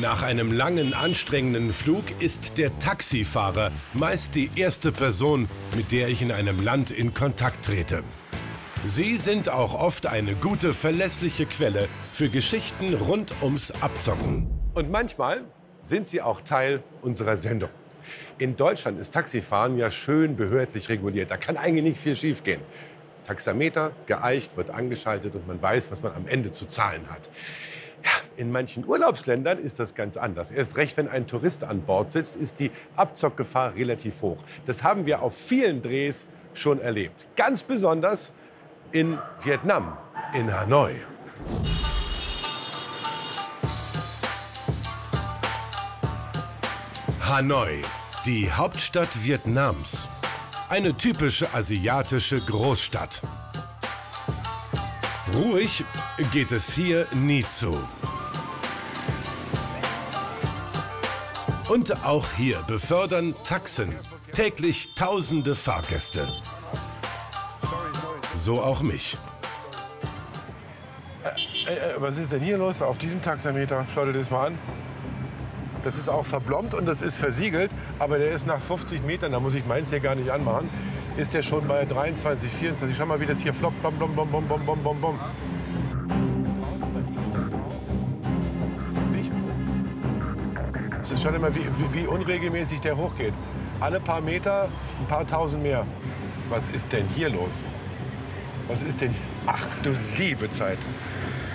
Nach einem langen, anstrengenden Flug ist der Taxifahrer meist die erste Person, mit der ich in einem Land in Kontakt trete. Sie sind auch oft eine gute, verlässliche Quelle für Geschichten rund ums Abzocken. Und manchmal sind sie auch Teil unserer Sendung. In Deutschland ist Taxifahren ja schön behördlich reguliert. Da kann eigentlich nicht viel schiefgehen. Taxameter, geeicht, wird angeschaltet und man weiß, was man am Ende zu zahlen hat. Ja, in manchen Urlaubsländern ist das ganz anders. Erst recht, wenn ein Tourist an Bord sitzt, ist die Abzockgefahr relativ hoch. Das haben wir auf vielen Drehs schon erlebt. Ganz besonders in Vietnam, in Hanoi. Hanoi, die Hauptstadt Vietnams. Eine typische asiatische Großstadt. Ruhig geht es hier nie zu. Und auch hier befördern Taxen täglich tausende Fahrgäste. So auch mich. Äh, äh, was ist denn hier los auf diesem Taxameter? Schau dir das mal an. Das ist auch verblombt und das ist versiegelt, aber der ist nach 50 Metern, da muss ich meins hier gar nicht anmachen, ist der schon bei 23, 24. Schau mal, wie das hier floppt. Bom, bom, bom, bom, bom, bom, bom, bom. Schau dir mal, wie, wie, wie unregelmäßig der hochgeht. Alle paar Meter ein paar tausend mehr. Was ist denn hier los? Was ist denn? Ach du liebe Zeit.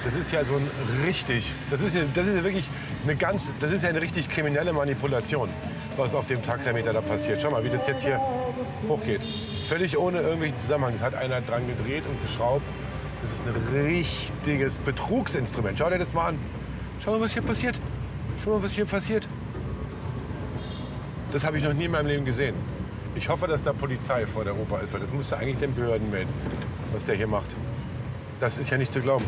Das ist ja so ein richtig, das ist ja, das ist ja wirklich eine ganz, das ist ja eine richtig kriminelle Manipulation, was auf dem Taxameter da passiert. Schau mal, wie das jetzt hier hochgeht. Völlig ohne irgendwelchen Zusammenhang. Das hat einer dran gedreht und geschraubt. Das ist ein richtiges Betrugsinstrument. Schau dir das mal an. Schau mal, was hier passiert. Schau mal, was hier passiert. Das habe ich noch nie in meinem Leben gesehen. Ich hoffe, dass da Polizei vor der Oper ist, weil das musste eigentlich den Behörden melden, was der hier macht. Das ist ja nicht zu glauben.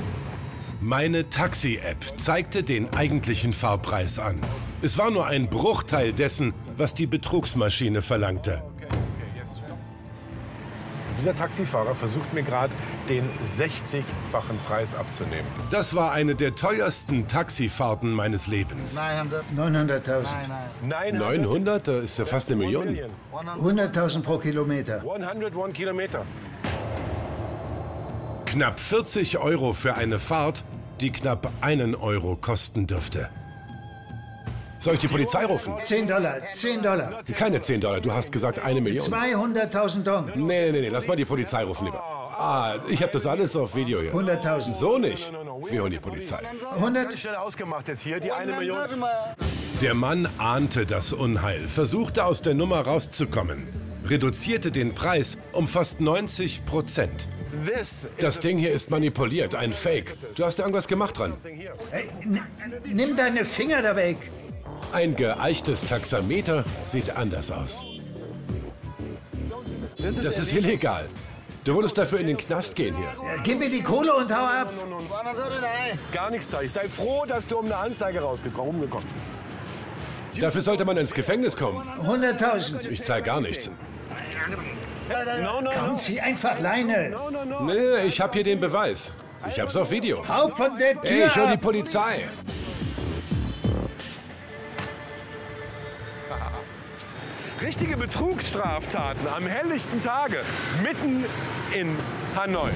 Meine Taxi-App zeigte den eigentlichen Fahrpreis an. Es war nur ein Bruchteil dessen, was die Betrugsmaschine verlangte. Dieser Taxifahrer versucht mir gerade den 60-fachen Preis abzunehmen. Das war eine der teuersten Taxifahrten meines Lebens. 900.000. 900? Da ist ja fast eine Million. 100.000 pro Kilometer. 101 Kilometer. Knapp 40 Euro für eine Fahrt, die knapp einen Euro kosten dürfte. Soll ich die Polizei rufen? 10 Dollar, 10 Dollar. Keine 10 Dollar, du hast gesagt eine Million. 200.000 Dong. Nee, nee, nee, lass mal die Polizei rufen lieber. Ah, ich habe das alles auf Video hier. 100.000. So nicht. Wir holen die Polizei. 100. Schnell ausgemacht jetzt hier, die eine Million. Der Mann ahnte das Unheil, versuchte aus der Nummer rauszukommen, reduzierte den Preis um fast 90 Prozent. Das Ding hier ist manipuliert, ein Fake. Du hast da irgendwas gemacht dran. Hey, n- nimm deine Finger da weg. Ein geeichtes Taxameter sieht anders aus. Das ist illegal. Du würdest dafür in den Knast gehen hier. Ja, Gib mir die Kohle und hau ab. Gar nichts zeig. Sei froh, dass du um eine Anzeige rausgekommen gekommen bist. Dafür sollte man ins Gefängnis kommen. 100.000. Ich zahle gar nichts. No, no, Komm, zieh einfach Leine. no, no, no. Nee, ich habe hier den Beweis. Ich hab's auf Video. Hau von der Ey, Tür ich hol die. Polizei. Richtige Betrugsstraftaten am helllichten Tage, mitten in Hanoi.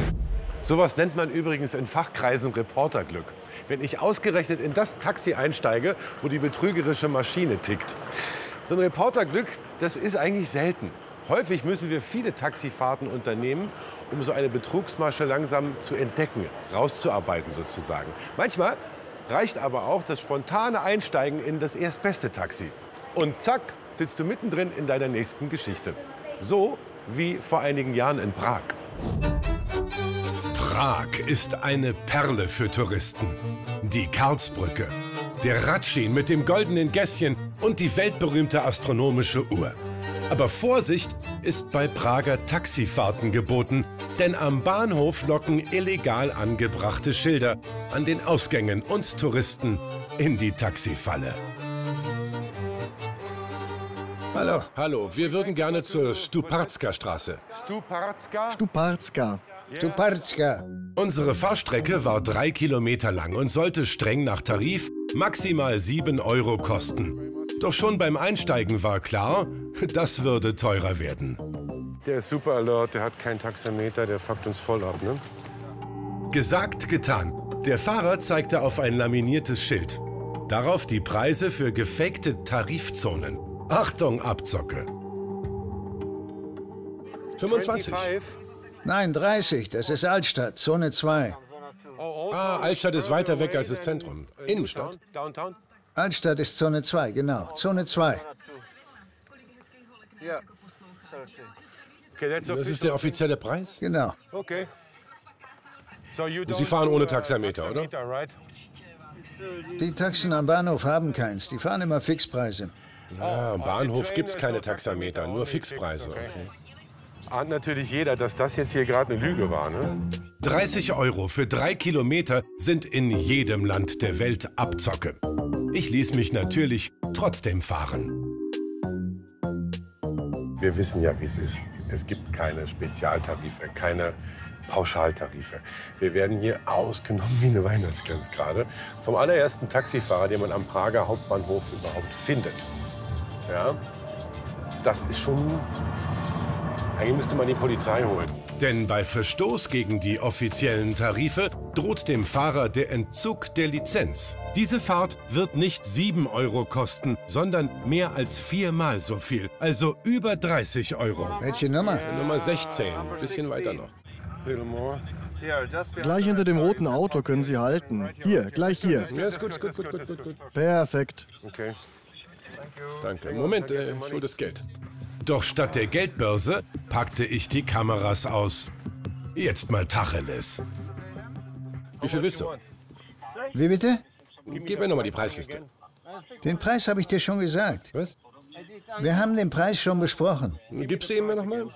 Sowas nennt man übrigens in Fachkreisen Reporterglück. Wenn ich ausgerechnet in das Taxi einsteige, wo die betrügerische Maschine tickt. So ein Reporterglück, das ist eigentlich selten. Häufig müssen wir viele Taxifahrten unternehmen, um so eine Betrugsmasche langsam zu entdecken, rauszuarbeiten sozusagen. Manchmal reicht aber auch das spontane Einsteigen in das erstbeste Taxi. Und zack, sitzt du mittendrin in deiner nächsten Geschichte. So wie vor einigen Jahren in Prag. Prag ist eine Perle für Touristen. Die Karlsbrücke, der Ratschin mit dem goldenen Gässchen und die weltberühmte astronomische Uhr. Aber Vorsicht ist bei Prager Taxifahrten geboten, denn am Bahnhof locken illegal angebrachte Schilder an den Ausgängen uns Touristen in die Taxifalle. Hallo. Hallo, wir würden gerne zur Stuparzka Straße. Stuparzka? Stuparska. Stuparzka. Unsere Fahrstrecke war drei Kilometer lang und sollte streng nach Tarif maximal 7 Euro kosten. Doch schon beim Einsteigen war klar, das würde teurer werden. Der ist super alert, der hat kein Taxameter, der fuckt uns voll ab, ne? Gesagt, getan. Der Fahrer zeigte auf ein laminiertes Schild. Darauf die Preise für gefakte Tarifzonen. Achtung, Abzocke. 25. Nein, 30. Das ist Altstadt, Zone 2. Ah, Altstadt ist weiter weg als das Zentrum. Innenstadt. Downtown? Altstadt ist Zone 2, genau. Zone 2. Okay, that's Das ist der offizielle Preis? Genau. Okay. You Sie fahren ohne Taxameter, oder? Die Taxen am Bahnhof haben keins. Die fahren immer Fixpreise. Ja, am Bahnhof gibt es keine Taxameter, nur Fixpreise. Ahnt natürlich jeder, dass das jetzt hier gerade eine Lüge war, ne? 30 Euro für drei Kilometer sind in jedem Land der Welt Abzocke. Ich ließ mich natürlich trotzdem fahren. Wir wissen ja, wie es ist. Es gibt keine Spezialtarife, keine Pauschaltarife. Wir werden hier ausgenommen wie eine Weihnachtsgans gerade vom allerersten Taxifahrer, den man am Prager Hauptbahnhof überhaupt findet. Ja, das ist schon. Eigentlich müsste man die Polizei holen. Denn bei Verstoß gegen die offiziellen Tarife droht dem Fahrer der Entzug der Lizenz. Diese Fahrt wird nicht 7 Euro kosten, sondern mehr als viermal so viel, also über 30 Euro. Welche Nummer? Nummer 16, ein bisschen weiter noch. Gleich hinter dem roten Auto können Sie halten. Hier, gleich hier. Ja, ist gut, ist gut, gut, gut, gut, gut. Perfekt. Okay. Danke. Moment, äh, ich hol das Geld. Doch statt der Geldbörse packte ich die Kameras aus. Jetzt mal Tacheles. Wie viel willst du? Wie bitte? Gib mir nochmal die Preisliste. Den Preis habe ich dir schon gesagt. Was? Wir haben den Preis schon besprochen. Gibst du ihm mir nochmal?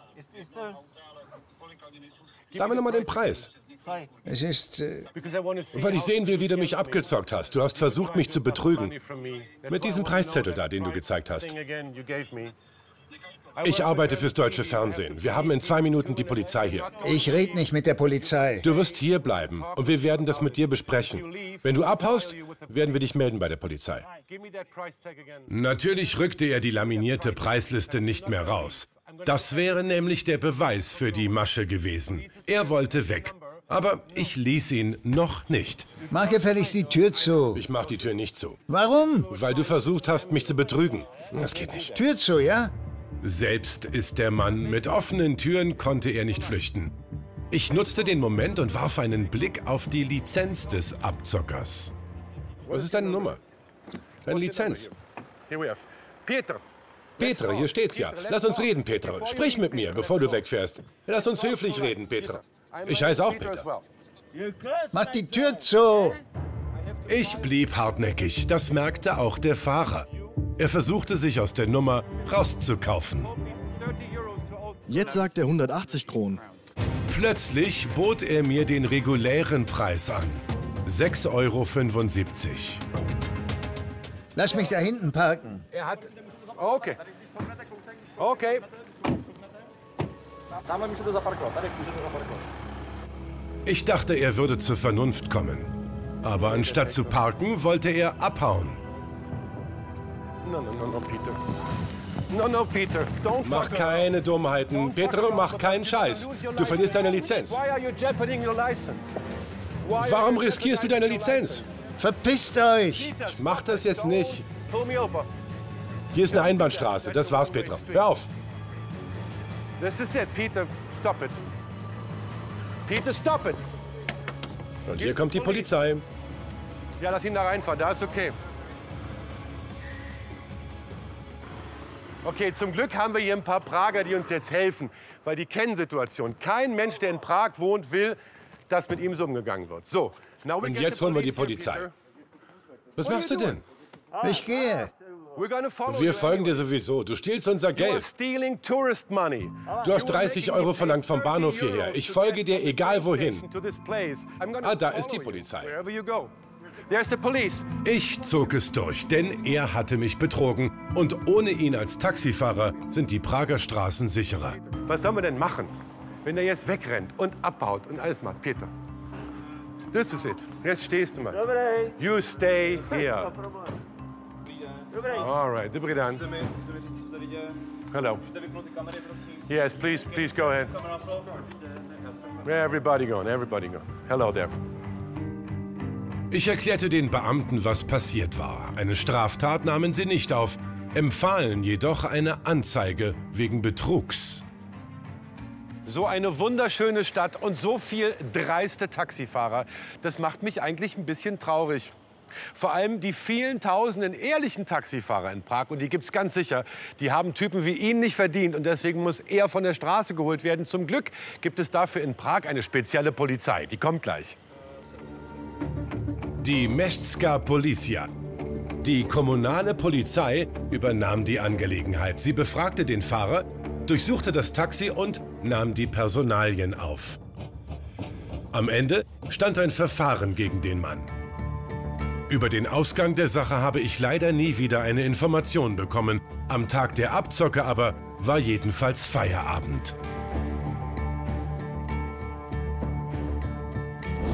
Sag mir nochmal den Preis. Es ist. Äh, Weil ich sehen will, wie du mich abgezockt hast. Du hast versucht, mich zu betrügen. Mit diesem Preiszettel da, den du gezeigt hast. Ich arbeite fürs deutsche Fernsehen. Wir haben in zwei Minuten die Polizei hier. ich rede nicht mit der Polizei. Du wirst hier bleiben und wir werden das mit dir besprechen. Wenn du abhaust, werden wir dich melden bei der Polizei. Natürlich rückte er die laminierte Preisliste nicht mehr raus. Das wäre nämlich der Beweis für die Masche gewesen. Er wollte weg. Aber ich ließ ihn noch nicht. Mach gefälligst die Tür zu. Ich mach die Tür nicht zu. Warum? Weil du versucht hast, mich zu betrügen. Das geht nicht. Tür zu, ja? Selbst ist der Mann. Mit offenen Türen konnte er nicht flüchten. Ich nutzte den Moment und warf einen Blick auf die Lizenz des Abzockers. Was ist deine Nummer? Deine Lizenz? Peter. Petra, hier steht's ja. Lass uns reden, Petra. Sprich mit mir, bevor du wegfährst. Lass uns höflich reden, Petra. Ich heiße auch Peter. Mach die Tür zu. Ich blieb hartnäckig. Das merkte auch der Fahrer. Er versuchte sich aus der Nummer rauszukaufen. Jetzt sagt er 180 Kronen. Plötzlich bot er mir den regulären Preis an. 6,75 Euro. Lass mich da hinten parken. Er hat. Okay. Okay. Ich dachte, er würde zur Vernunft kommen. Aber anstatt zu parken, wollte er abhauen. No, no, no, no, Peter. No, no, Peter. Don't Mach fuck keine Dummheiten. Petro, mach keinen Scheiß. Du verlierst deine Lizenz. Why are you jeoparding your license? Why Warum are you riskierst du deine Lizenz? Verpisst euch. Peter, Mach das jetzt nicht. Pull me over. Hier ist eine Einbahnstraße. Das war's, Petra. Hör auf. This is it, Peter. Stop it. Peter, stop it. Und hier kommt die Polizei. Ja, lass ihn da reinfahren. Da ist okay. Okay, zum Glück haben wir hier ein paar Prager, die uns jetzt helfen, weil die kennen Situation. Kein Mensch, der in Prag wohnt, will, dass mit ihm so umgegangen wird. So, now we Und jetzt the holen wir die Polizei. Peter. Was machst du denn? Ich gehe. Wir folgen dir sowieso. Du stiehlst unser Geld. Du hast 30 Euro verlangt vom Bahnhof hierher. Ich folge dir, egal wohin. Ah, da ist die Polizei. Ich zog es durch, denn er hatte mich betrogen. Und ohne ihn als Taxifahrer sind die Prager Straßen sicherer. Was sollen wir denn machen, wenn er jetzt wegrennt und abbaut und alles macht? Peter. This is it. Jetzt stehst du mal. You stay here. All right, dobrý den. Hello. Yes, please, please go ahead. Everybody gone, everybody gone. Hello there. Ich erklärte den Beamten, was passiert war. Eine Straftat nahmen sie nicht auf, empfahlen jedoch eine Anzeige wegen Betrugs. So eine wunderschöne Stadt und so viel dreiste Taxifahrer. Das macht mich eigentlich ein bisschen traurig. Vor allem die vielen tausenden ehrlichen Taxifahrer in Prag, und die gibt es ganz sicher, die haben Typen wie ihn nicht verdient und deswegen muss er von der Straße geholt werden. Zum Glück gibt es dafür in Prag eine spezielle Polizei. Die kommt gleich. Die Mestska Policia. Die kommunale Polizei übernahm die Angelegenheit. Sie befragte den Fahrer, durchsuchte das Taxi und nahm die Personalien auf. Am Ende stand ein Verfahren gegen den Mann. Über den Ausgang der Sache habe ich leider nie wieder eine Information bekommen. Am Tag der Abzocke aber war jedenfalls Feierabend.